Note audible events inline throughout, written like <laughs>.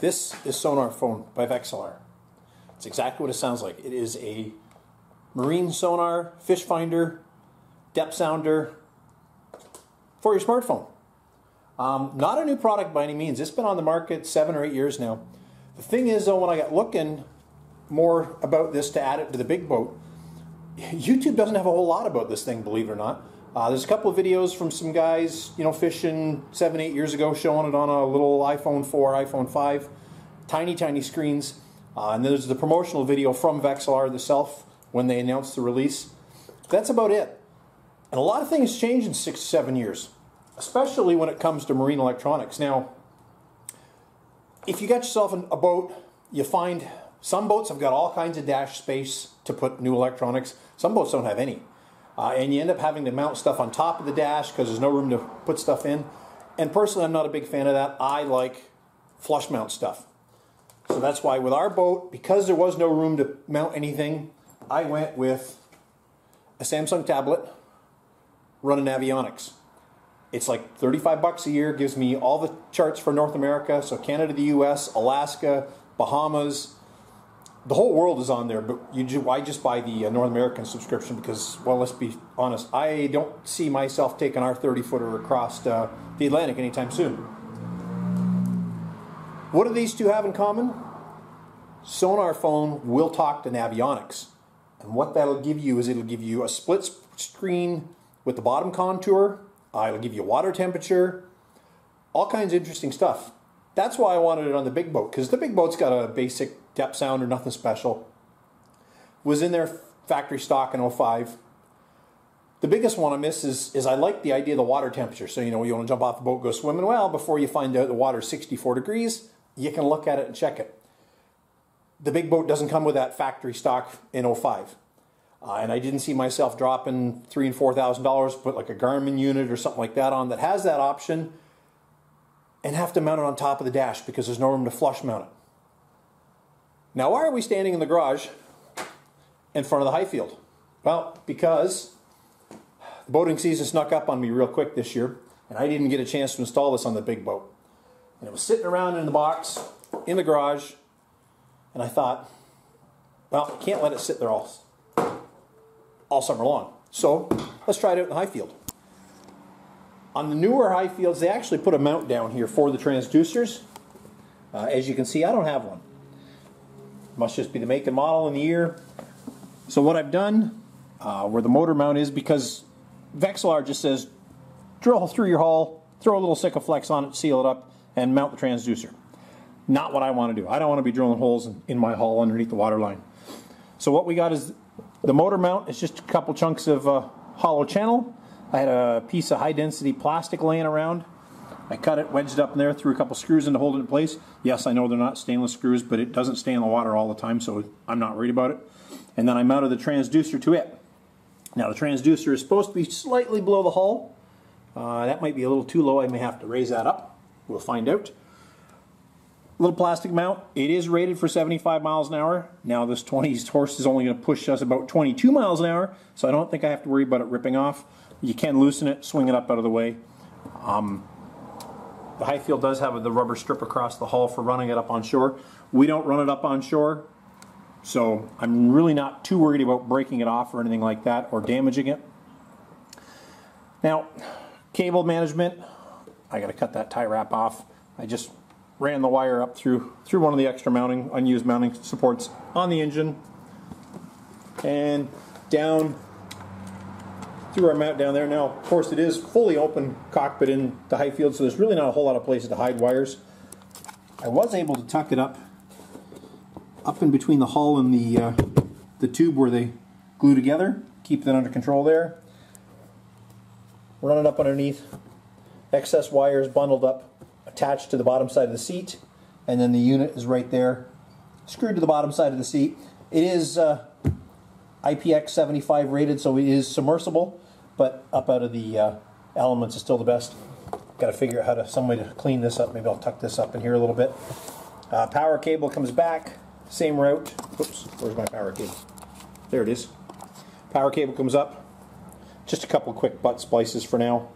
This is Sonar Phone by Vexilar. It's exactly what it sounds like. It is a marine sonar, fish finder, depth sounder for your smartphone. Um, not a new product by any means. It's been on the market seven or eight years now. The thing is, though, when I got looking more about this to add it to the big boat, YouTube doesn't have a whole lot about this thing, believe it or not. Uh, there's a couple of videos from some guys, you know, fishing seven, eight years ago, showing it on a little iPhone 4, iPhone 5, tiny, tiny screens. Uh, and then there's the promotional video from Vexilar themselves when they announced the release. That's about it. And a lot of things change in six, seven years, especially when it comes to marine electronics. Now, if you got yourself a boat, you find some boats have got all kinds of dash space to put new electronics. Some boats don't have any. Uh, and you end up having to mount stuff on top of the dash because there's no room to put stuff in. And personally, I'm not a big fan of that. I like flush mount stuff. So that's why with our boat, because there was no room to mount anything, I went with a Samsung tablet running Navionics. It's like 35 bucks a year, gives me all the charts for North America, so Canada, the US, Alaska, Bahamas, the whole world is on there, but you I just buy the uh, North American subscription because, well, let's be honest, I don't see myself taking our 30 footer across uh, the Atlantic anytime soon. What do these two have in common? Sonar phone will talk to Navionics. And what that'll give you is it'll give you a split screen with the bottom contour, uh, it'll give you water temperature, all kinds of interesting stuff. That's why I wanted it on the big boat, because the big boat's got a basic depth sounder, nothing special. Was in their factory stock in 05. The biggest one I miss is, is I like the idea of the water temperature. So, you know, you want to jump off the boat, go swimming. Well, before you find out the water's 64 degrees, you can look at it and check it. The big boat doesn't come with that factory stock in 05. Uh, and I didn't see myself dropping three and four thousand dollars, put like a Garmin unit or something like that on that has that option, and have to mount it on top of the dash because there's no room to flush mount it. Now, why are we standing in the garage in front of the Highfield? Well, because the boating season snuck up on me real quick this year, and I didn't get a chance to install this on the big boat. And it was sitting around in the box in the garage, and I thought, well, I can't let it sit there all, all summer long. So let's try it out in the Highfield. On the newer Highfields, they actually put a mount down here for the transducers. Uh, as you can see, I don't have one. Must just be the make and model and the year. So what I've done, uh, where the motor mount is, because Vexilar just says drill through your hull, throw a little Sikaflex on it, seal it up, and mount the transducer. Not what I want to do. I don't want to be drilling holes in, my hull underneath the water line. So what we got is the motor mount is just a couple chunks of uh, hollow channel. I had a piece of high density plastic laying around I cut it, wedged it up in there, threw a couple screws in to hold it in place. Yes, I know they're not stainless screws, but it doesn't stay in the water all the time, so I'm not worried about it. And then I mounted the transducer to it. Now the transducer is supposed to be slightly below the hull. Uh, that might be a little too low. I may have to raise that up. We'll find out. Little plastic mount. It is rated for 75 miles an hour. Now this 20 <laughs> horse is only going to push us about 22 miles an hour, so I don't think I have to worry about it ripping off. You can loosen it, swing it up out of the way. Um, the Highfield does have the rubber strip across the hull for running it up on shore. We don't run it up on shore, so I'm really not too worried about breaking it off or anything like that or damaging it. Now, cable management, I got to cut that tie wrap off. I just ran the wire up through through one of the extra mounting, unused mounting supports on the engine and down through our mount down there. Now, of course, it is fully open cockpit in the Highfield, so there's really not a whole lot of places to hide wires. I was able to tuck it up up in between the hull and the uh, the tube where they glue together. Keep that under control there. Run it up underneath. Excess wires bundled up, attached to the bottom side of the seat, and then the unit is right there, screwed to the bottom side of the seat. It is uh, IPX75 rated, so it is submersible, but up out of the uh, elements is still the best. Got to figure out how to some way to clean this up. Maybe I'll tuck this up in here a little bit. Uh, power cable comes back, same route. Oops, where's my power cable? There it is. Power cable comes up, just a couple quick butt splices for now,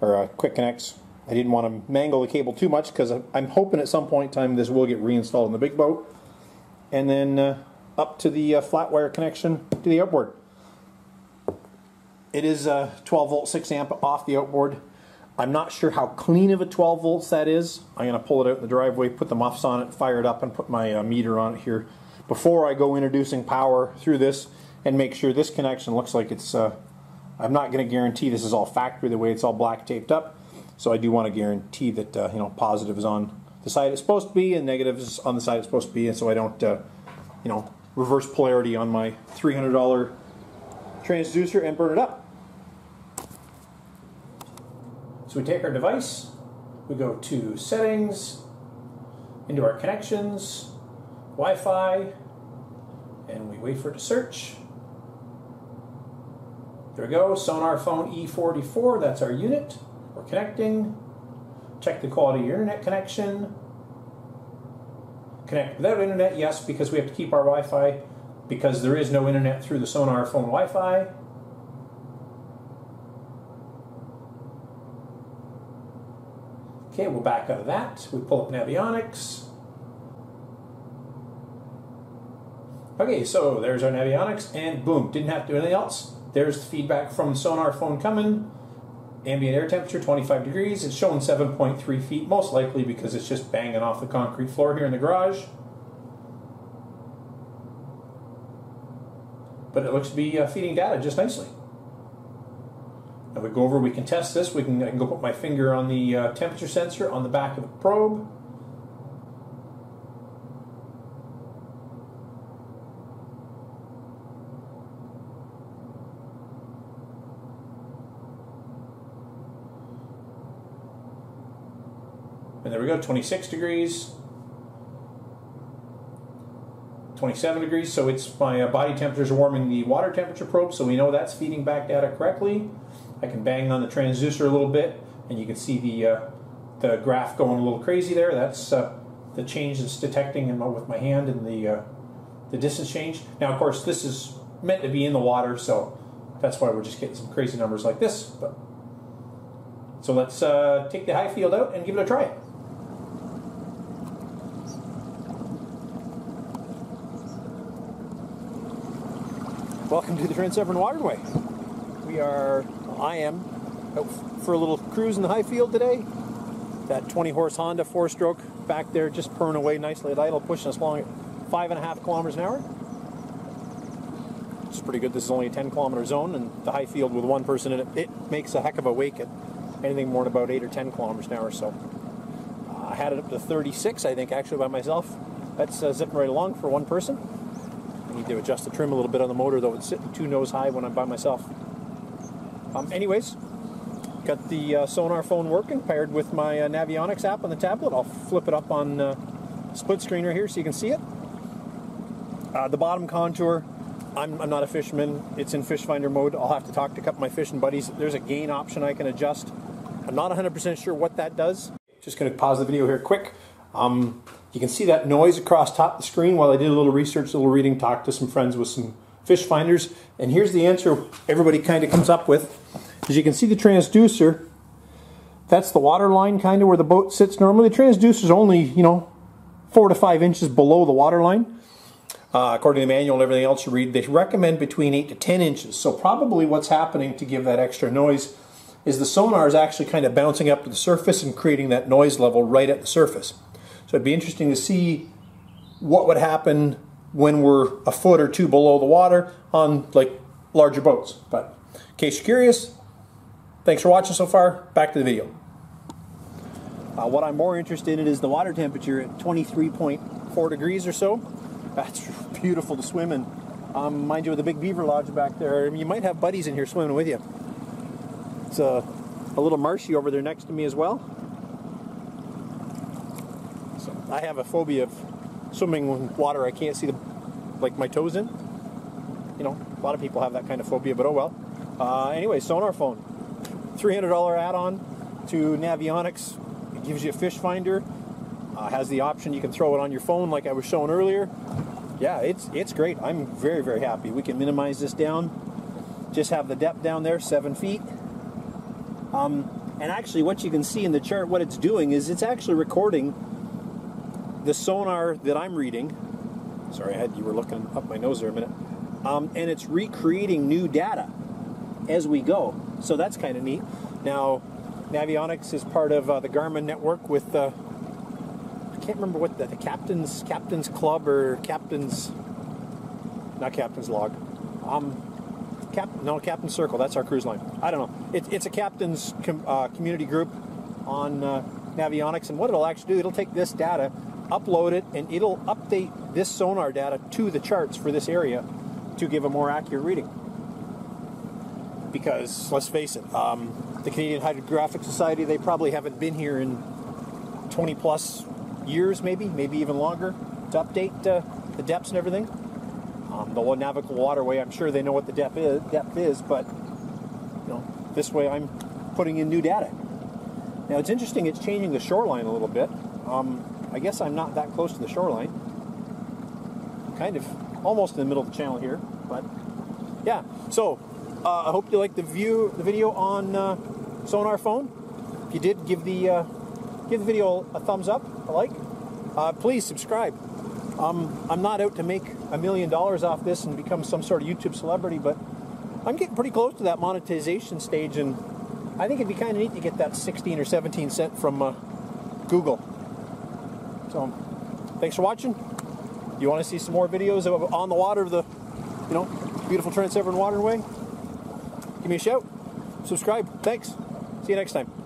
or uh, quick connects. I didn't want to mangle the cable too much because I'm hoping at some point in time this will get reinstalled in the big boat. And then uh, up to the uh, flat wire connection to the outboard. It is a 12 volt 6 amp off the outboard. I'm not sure how clean of a 12 volts that is. I'm going to pull it out in the driveway, put the muffs on it, fire it up, and put my uh, meter on it here before I go introducing power through this and make sure this connection looks like it's, uh, I'm not going to guarantee this is all factory the way it's all black taped up. So I do want to guarantee that, uh, you know, positive is on the side it's supposed to be and negative is on the side it's supposed to be and so I don't, uh, you know, reverse polarity on my $300 transducer and burn it up. So we take our device, we go to settings, into our connections, Wi-Fi, and we wait for it to search. There we go, Sonar Phone E44, that's our unit. We're connecting. Check the quality of your internet connection. Connect without internet, yes, because we have to keep our Wi-Fi because there is no internet through the Sonar Phone Wi-Fi. Okay, we'll back out of that. We pull up Navionics. Okay, so there's our Navionics, and boom, didn't have to do anything else. There's the feedback from sonar phone coming. Ambient air temperature 25 degrees. It's showing 7.3 feet, most likely because it's just banging off the concrete floor here in the garage. But it looks to be uh, feeding data just nicely. Now we go over, we can test this. We can, I can go put my finger on the uh, temperature sensor on the back of the probe. And there we go, 26 degrees, 27 degrees. So it's my uh, body temperature is warming the water temperature probe, so we know that's feeding back data correctly. I can bang on the transducer a little bit, and you can see the uh, the graph going a little crazy there. That's uh, the change that's detecting in my, with my hand and the uh, the distance change. Now, of course, this is meant to be in the water, so that's why we're just getting some crazy numbers like this. But so let's uh, take the Highfield out and give it a try. Welcome to the Trent Severn Waterway. We are I am for a little cruise in the Highfield today. That 20 horse Honda four stroke back there just purring away nicely at idle, pushing us along at five and a half kilometers an hour. It's pretty good. This is only a 10 kilometer zone, and the Highfield with one person in it, it makes a heck of a wake at anything more than about 8 or 10 kilometers an hour. So uh, I had it up to 36, I think, actually by myself. That's uh, zipping right along for one person. I need to adjust the trim a little bit on the motor, though. It's sitting too nose high when I'm by myself. Um, anyways, got the uh, sonar phone working, paired with my uh, Navionics app on the tablet. I'll flip it up on uh, split screen right here so you can see it. Uh, the bottom contour, I'm, I'm, not a fisherman. It's in fish finder mode. I'll have to talk to a couple of my fishing buddies. There's a gain option I can adjust. I'm not 100% sure what that does. Just going to pause the video here quick. Um, you can see that noise across top of the screen while I did a little research, a little reading, talked to some friends with some fish finders. And here's the answer everybody kind of comes up with. As you can see the transducer, that's the water line kind of where the boat sits normally. The transducer is only, you know, four to five inches below the water line. Uh, according to the manual and everything else you read, they recommend between 8 to 10 inches. So probably what's happening to give that extra noise is the sonar is actually kind of bouncing up to the surface and creating that noise level right at the surface. So it'd be interesting to see what would happen when we're a foot or two below the water on like larger boats. But in case you're curious, thanks for watching so far. Back to the video. Uh, what I'm more interested in is the water temperature at 23.4 degrees or so. That's <laughs> beautiful to swim in. Um, mind you, with a big beaver lodge back there, you might have buddies in here swimming with you. It's a, a little marshy over there next to me as well. So I have a phobia of swimming in water I can't see the like my toes in. You know, a lot of people have that kind of phobia, but oh well. Uh, anyway, sonar phone, $300 add-on to Navionics. It gives you a fish finder. Uh, has the option you can throw it on your phone, like I was showing earlier. Yeah, it's it's great. I'm very very happy. We can minimize this down. just have the depth down there, seven feet. Um, and actually, what you can see in the chart, what it's doing is it's actually recording the sonar that I'm reading. Sorry, I had you were looking up my nose there a minute. Um, and it's recreating new data as we go. So that's kind of neat. Now, Navionics is part of uh, the Garmin network with uh, I can't remember what the, the captain's captain's club or captain's not captain's log. Um, cap no captain circle. That's our cruise line. I don't know. It, it's a captain's com, uh, community group on uh, Navionics, and what it'll actually do, it'll take this data, upload it, and it'll update this sonar data to the charts for this area to give a more accurate reading. Because let's face it, um, the Canadian Hydrographic Society, they probably haven't been here in 20 plus years, maybe, maybe even longer, to update uh, the depths and everything. Um, the navigable waterway, I'm sure they know what the depth is, depth is, but you know, this way I'm putting in new data. Now it's interesting; it's changing the shoreline a little bit. Um, I guess I'm not that close to the shoreline. kind of almost in the middle of the channel here, but yeah. So uh, I hope you like the view, the video on uh, Sonar Phone. If you did, give the uh, give the video a thumbs up, a like. Uh, please subscribe. Um, I'm not out to make a million dollars off this and become some sort of YouTube celebrity, but I'm getting pretty close to that monetization stage, and I think it'd be kind of neat to get that 16 or 17 cent from uh, Google. So, thanks for watching. You want to see some more videos of on the water of the, you know, beautiful Trent Severn Waterway? Give me a shout. Subscribe. Thanks. See you next time.